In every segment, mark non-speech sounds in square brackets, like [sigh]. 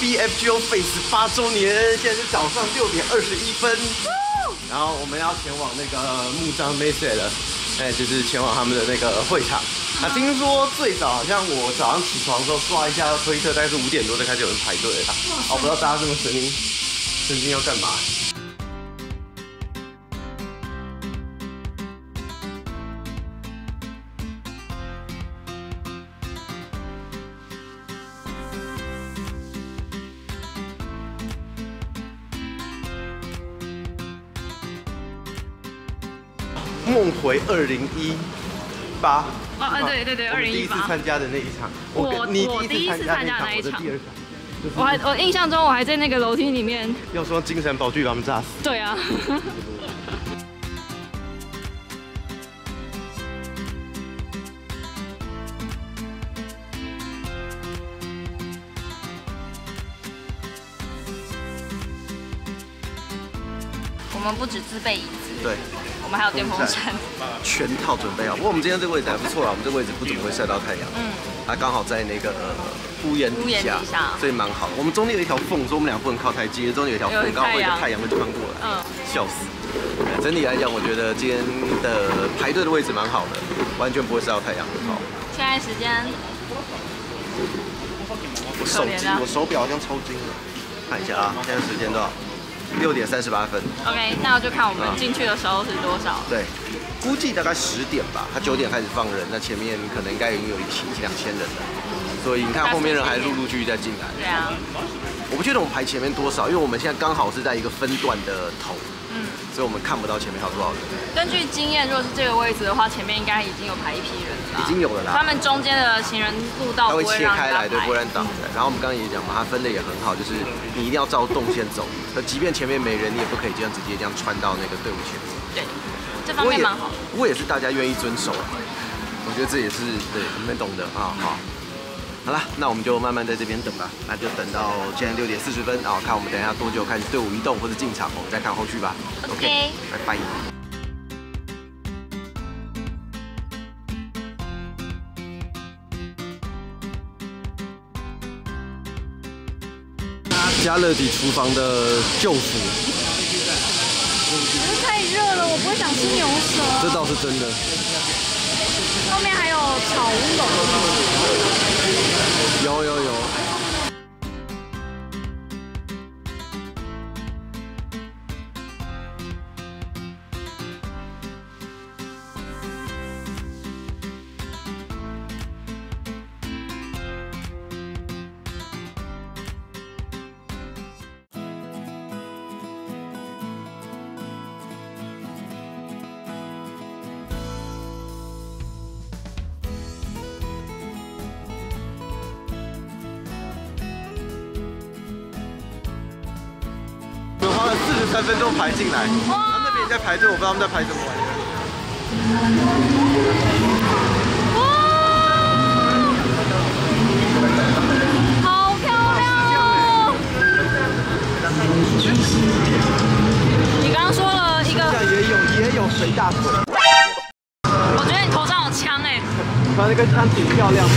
BFGO Face 八周年，现在是早上六点二十一分。然后我们要前往那个木章 m a s 了，哎，就是前往他们的那个会场。啊听说最早好像我早上起床的时候刷一下推特，大概是五点多就开始有人排队了。我不知道大家这么神经，神经要干嘛？梦回二零一八。啊对对对，二零一八。第一次参加的那一场，我你第一次参加那一场，我的第二场。我还我印象中我还在那个楼梯里面。要说精神宝具把他们炸死。对啊。我们不止自备椅子。对。我们还有电风扇，全套准备好。不过我们今天这个位置还不错啊，我们这个位置不怎么会晒到太阳。嗯，它刚好在那个屋檐底下，所以蛮好。我们中间有一条缝，所以我们两个不能靠太近，中间有一条缝，刚好会有太阳会穿过来。嗯，笑死。整体来讲，我觉得今天的排队的位置蛮好的，完全不会晒到太阳，很好。现在时间，我手机，我手表好像抽筋了，看一下啊，现在时间多少？六点三十八分。OK，那我就看我们进去的时候是多少。对，估计大概十点吧。他九点开始放人，那前面可能应该已经有一千两千人了。所以你看后面人还陆陆续续在进来。对啊。我不确定我们排前面多少，因为我们现在刚好是在一个分段的头。所以我们看不到前面还有多少人。根据经验，如果是这个位置的话，前面应该已经有排一批人了。已经有了啦。他们中间的行人路道会切开来，对，不会让挡着。然后我们刚刚也讲嘛，它分的也很好，就是你一定要照动线走。那即便前面没人，你也不可以这样直接这样穿到那个队伍前面。对，这方面蛮好。不过也是大家愿意遵守。我觉得这也是对你们懂的啊，好。好了，那我们就慢慢在这边等吧。那就等到现在六点四十分，然后看我们等一下多久开始队伍移动或者进场，我们再看后续吧。OK，拜拜。加勒底厨房的救赎。太热了，我不会想吃牛舌。这倒是真的。后面还有草乌龙。有有有。三分钟排进来，然后那边也在排队，我不知道他们在排什么玩。意儿。哇，好漂亮哦！你刚刚说了一个，也有也有水大腿。我觉得你头上有枪哎，反正那个枪挺漂亮的，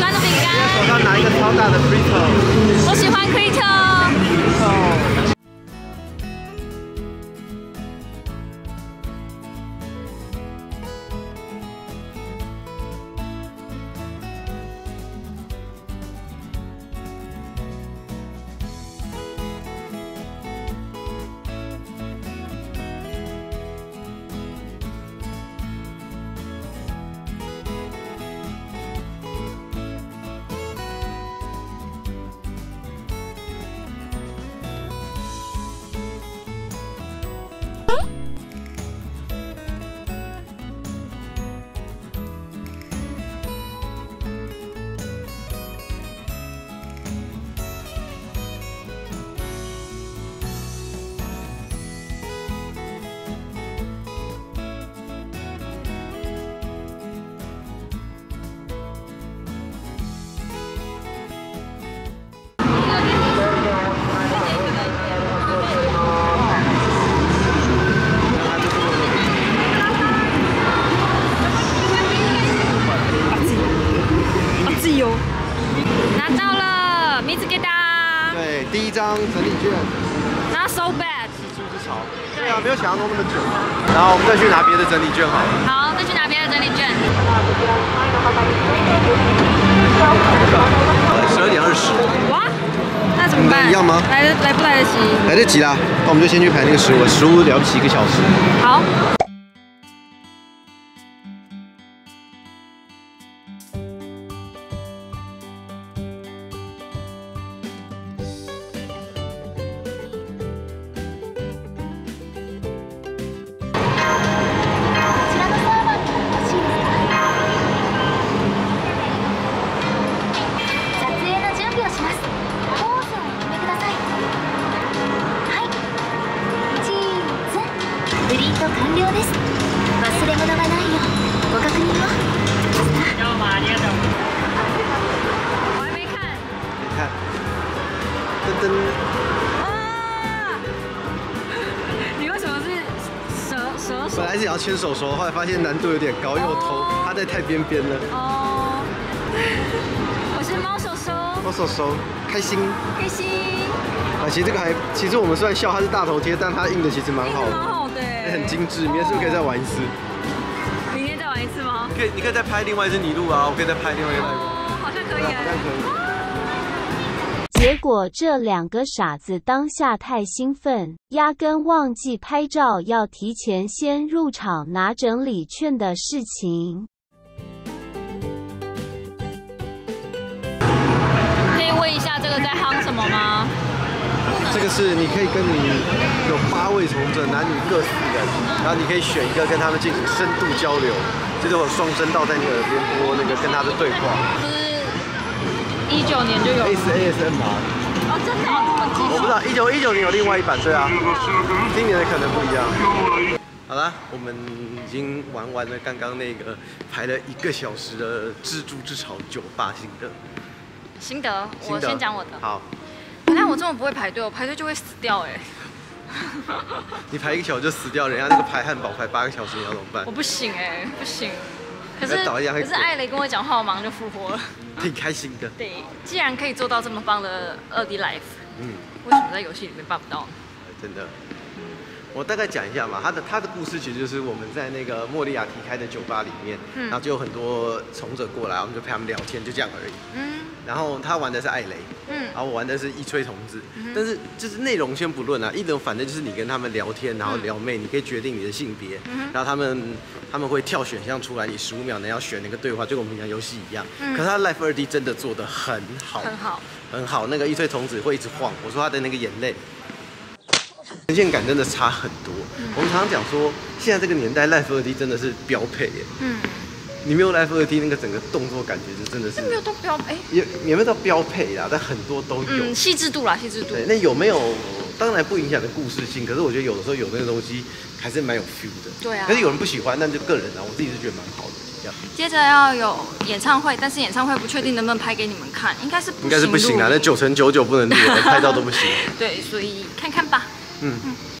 哪来？我喜欢 Critter。有想象中那么久。然后我们再去拿别的整理券好了。好，再去拿别的整理券。十二点二十，哇，那怎么办？一样吗来得来不来得及？来得及啦。那我们就先去排那个食物，食物了不起一个小时。好。本？来是想要牵手手，后来发现难度有点高，因为我头它在太边边了。哦，[laughs] 我是猫手手，猫手手开心开心，啊！其实这个还，其实我们虽然笑它是大头贴，但它印的其实蛮好蛮的，好的耶，很精致。明天是不是可以再玩一次？明天再玩一次吗？可以，你可以再拍另外一只麋鹿啊，我可以再拍另外一个。哦，好像可以好像。可以。结果这两个傻子当下太兴奋，压根忘记拍照要提前先入场拿整理券的事情。可以问一下这个在夯什么吗？这个是你可以跟你有八位从者，男女各四人，然后你可以选一个跟他们进行深度交流，就是有双声道在你耳边播那个跟他的对话。就是一九年就有 S A S M 哦，真的哦这么近我不知道一九一九年有另外一版，对啊，今年的可能不一样。好啦，我们已经玩完了刚刚那个排了一个小时的蜘蛛之巢酒吧心得。心得，我先讲我的。好，原来我这么不会排队，我排队就会死掉哎。[laughs] 你排一个小时就死掉，人家那个排汉堡排八个小时，你要怎么办我？不行哎，不行。可是可是艾雷跟我讲话，我马上就复活了。挺开心的。[laughs] 对，既然可以做到这么棒的二 D life，嗯。为什么在游戏里面办不到呢？真的。我大概讲一下嘛，他的他的故事其实就是我们在那个莫利亚提开的酒吧里面，嗯然后就有很多从者过来，我们就陪他们聊天，就这样而已。嗯然后他玩的是艾雷，嗯然后我玩的是一吹童子，嗯但是就是内容先不论啊，一种反正就是你跟他们聊天，然后嗯撩妹，你可以决定你的性别，嗯然后他们他们会跳选项出来，你十五秒内要选哪个对话，就跟我们平常游戏一样。嗯可是他 Life 二 D 真的做的很好，很好。很好，那个一吹童子会一直晃，我说他的那个眼泪。呈现感真的差很多。我们常常讲说，现在这个年代，Life 二 D 真的是标配耶。嗯，你没有 Life 二 D 那个整个动作感觉，就真的是没有到标哎，也也没有到标配啦，但很多都有。嗯，细致度啦，细致度。对，那有没有？当然不影响的故事性，可是我觉得有的时候有那个东西还是蛮有 feel 的。对啊可是有人不喜欢，那就个人啊，我自己是觉得蛮好的。接着要有演唱会，但是演唱会不确定能不能拍给你们看，应该是不应该是不行啊，那九成九九不能录，[laughs] 拍照都不行。对，所以看看吧。嗯。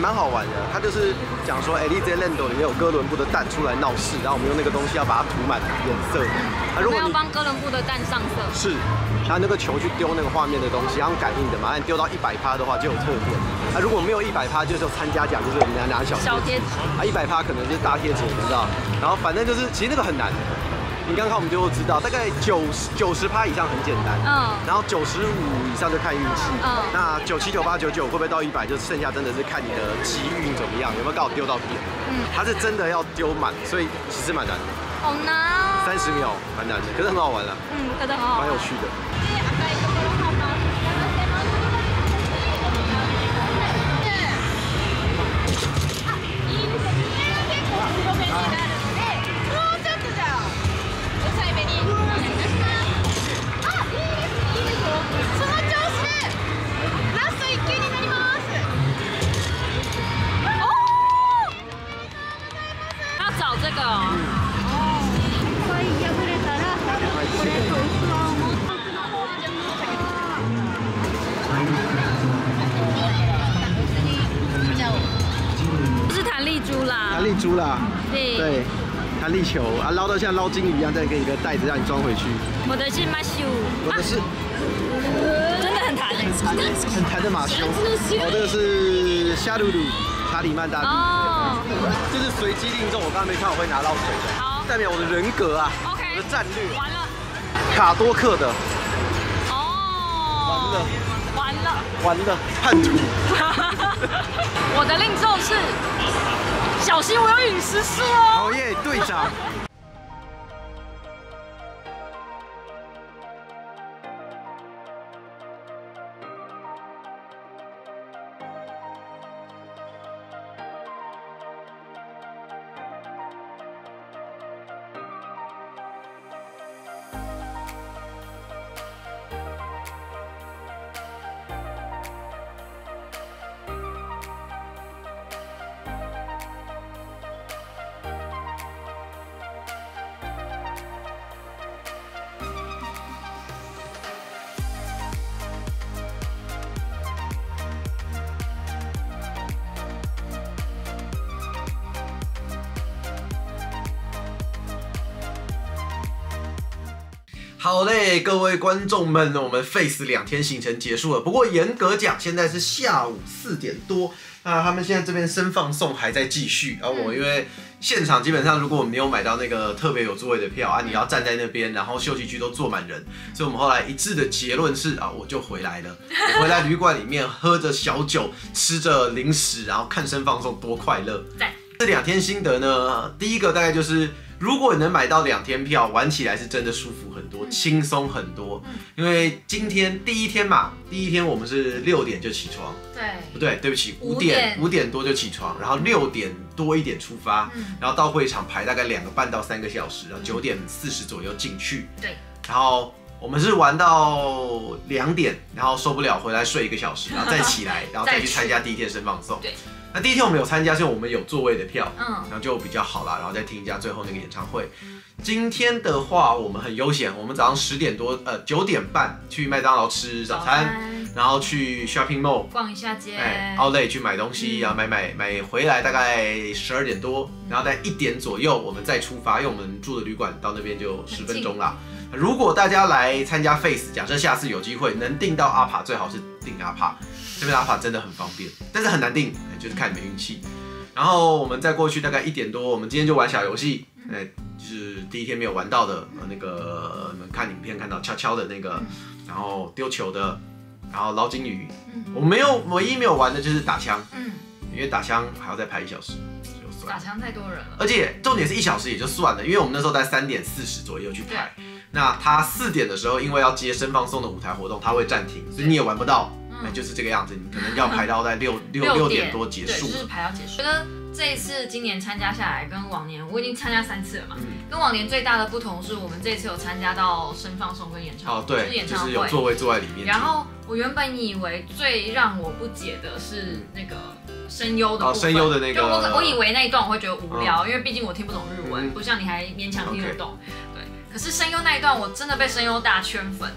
蛮好玩的。他就是讲说 e l i z e Lando 里面有哥伦布的蛋出来闹事，然后我们用那个东西要把它涂满颜色。啊，如果要帮哥伦布的蛋上色。是，他那个球去丢那个画面的东西，然后感应的嘛，你丢到一百趴的话就有特点。啊，如果没有一百趴，就是有参加奖，就是我们拿拿小小贴纸啊，一百趴可能就是大贴纸，你知道。然后反正就是，其实那个很难。你刚看我们就会知道，大概九十九十趴以上很简单，嗯然后九十五以上就看运气，嗯那九七九八九九会不会到一百，就剩下真的是看你的机运怎么样，有没有刚好丢到点，嗯它是真的要丢满，所以其实蛮难的。好难哦。三十秒，蛮难的，可是很好玩啊，嗯，真的很好玩。蛮有趣的。弹。力珠啦，对。对，弹力球啊，捞到像捞金鱼一样，再给你一个袋子让你装回去。我的是马修。我的是真的很弹诶。很弹的马修，我，这个是夏鲁鲁查理曼大帝，哦。这是随机命中，我刚刚没看我会拿到水的，好代表我的人格啊，OK。我的战略。完了。卡多克的，哦。完了。完了，叛徒。[laughs] 我的令咒是小心我有陨石术哦。好耶，队长。好嘞，各位观众们，我们 Face 两天行程结束了。不过严格讲，现在是下午四点多，那他们现在这边生放送还在继续。而、我因为现场基本上，如果我们没有买到那个特别有座位的票啊，你要站在那边，然后休息区都坐满人，所以我们后来一致的结论是啊，我就回来了。[laughs] 我回来旅馆里面喝着小酒，吃着零食，然后看生放送，多快乐！在这两天心得呢，第一个大概就是，如果你能买到两天票，玩起来是真的舒服很多，轻松很多。因为今天第一天嘛，第一天我们是六点就起床，对。不对，对不起，五五点点。五点多就起床，然后六点多一点出发，嗯。然后到会场排大概两个半到三个小时，然后九点四十左右进去，对。然后我们是玩到两点，然后受不了回来睡一个小时，[laughs] 然后再起来，[laughs] 然后再去参加第一天生放送。对。那第一天我们有参加，是我们有座位的票，嗯然后就比较好啦，然后再听一下最后那个演唱会。今天的话，我们很悠闲，我们早上十点多，呃九点半去麦当劳吃早餐，然后去 shopping mall，逛一下街。哎，Outlet 去买东西，然后买买买回来，大概十二点多，然后在一点左右我们再出发，因为我们住的旅馆到那边就十分钟啦。如果大家来参加 Face，假设下次有机会能订到阿帕，最好是订阿帕，这边阿帕真的很方便，但是很难订，哎就是看你们运气。然后我们再过去大概一点多，我们今天就玩小游戏，哎，就是第一天没有玩到的，呃，那个你们看影片看到悄悄的那个，然后丢球的，然后捞金鱼，我没有唯一没有玩的就是打枪，嗯，因为打枪还要再排一小时，就算。打枪太多人了。而且重点是一小时也就算了，因为我们那时候在三点四十左右去排，那他四点的时候因为要接申放送的舞台活动，他会暂停，所以你也玩不到，那就是这个样子，你可能要排到在六 [laughs] 六六点多结束，就是排到结束。觉得这一次今年参加下来，跟往年我已经参加三次了嘛，嗯跟往年最大的不同是我们这次有参加到申放送跟演唱哦，会，就是演唱会。是有座位坐在里面。然后我原本以为最让我不解的是那个声优的哦部分，声优的那个就我我以为那一段我会觉得无聊，因为毕竟我听不懂日文，嗯不像你还勉强听得懂。对，可是声优那一段我真的被声优大圈粉，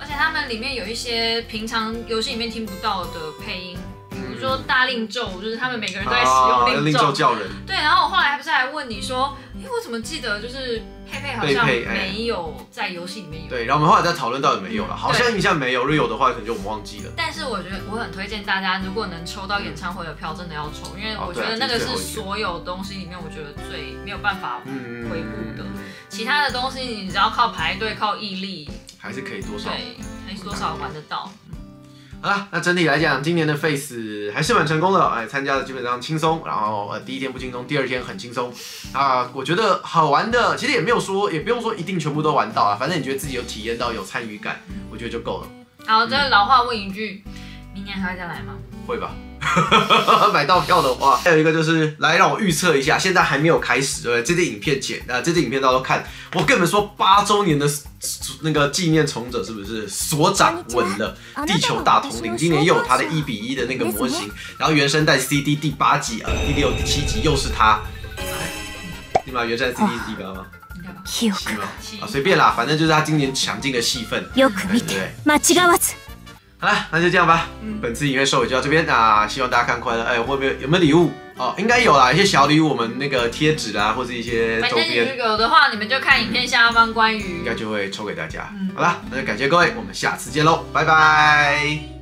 而且他们里面有一些平常游戏里面听不到的配音，比如说大令咒，就是他们每个人都在使用令咒。叫人，对，然后我后来还不是还问你说，哎，我怎么记得就是佩佩好像佩佩哎没有在游戏里面有。对，然后我们后来再讨论到底有没有了，嗯好像印象没有，如果有的话可能就我们忘记了。但是我觉得我很推荐大家，如果能抽到演唱会的票，真的要抽，因为我觉得那个是所有东西里面我觉得最没有办法嗯回顾的。其他的东西你只要靠排队、靠毅力，还是可以多少。对，还是多少玩得到。好啦，那整体来讲，今年的 Face 还是蛮成功的，哎，参加的基本上轻松，然后呃第一天不轻松，第二天很轻松啊，我觉得好玩的，其实也没有说，也不用说一定全部都玩到啊，反正你觉得自己有体验到，有参与感，我觉得就够了，好，这个老话问一句，明年还会再来吗？会吧？[laughs] 买到票的话，还有一个就是来让我预测一下，现在还没有开始，对不对？这支影片剪啊，这支影片到时候看。我跟你们说，八周年的那个纪念从者是不是所长稳了？地球大统领今年又有他的一比一的那个模型，然后原声带 CD 第八集啊，第六、第七集又是他。你把原声带 CD 是第八吗？記是吗？七啊，随便啦，反正就是他今年抢进的戏份。よく見て間違わず 好啦，那就这样吧。嗯本次影院收尾就到这边，那希望大家看快乐。哎，会不会有没有礼物？哦，应该有啦，一些小礼物，我们那个贴纸啊，或者一些周边，有的话，你们就看影片下方关于应该就会抽给大家。嗯好啦，那就感谢各位，我们下次见喽，拜拜。